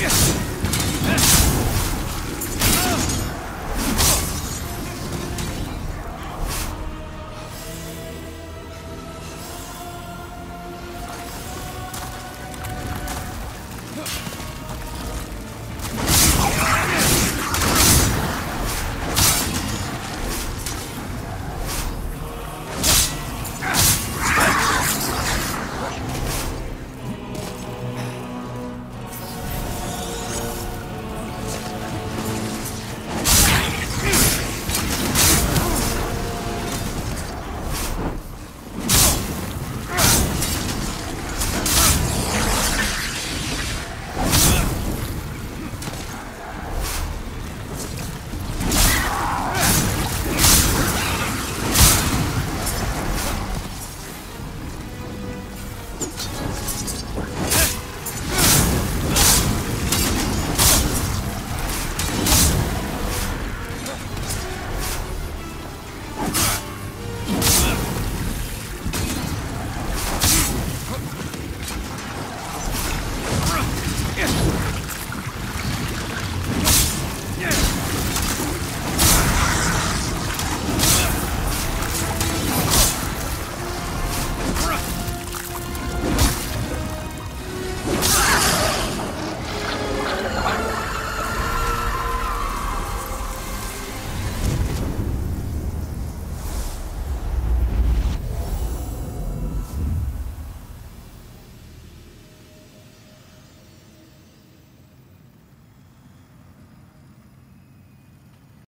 Yes!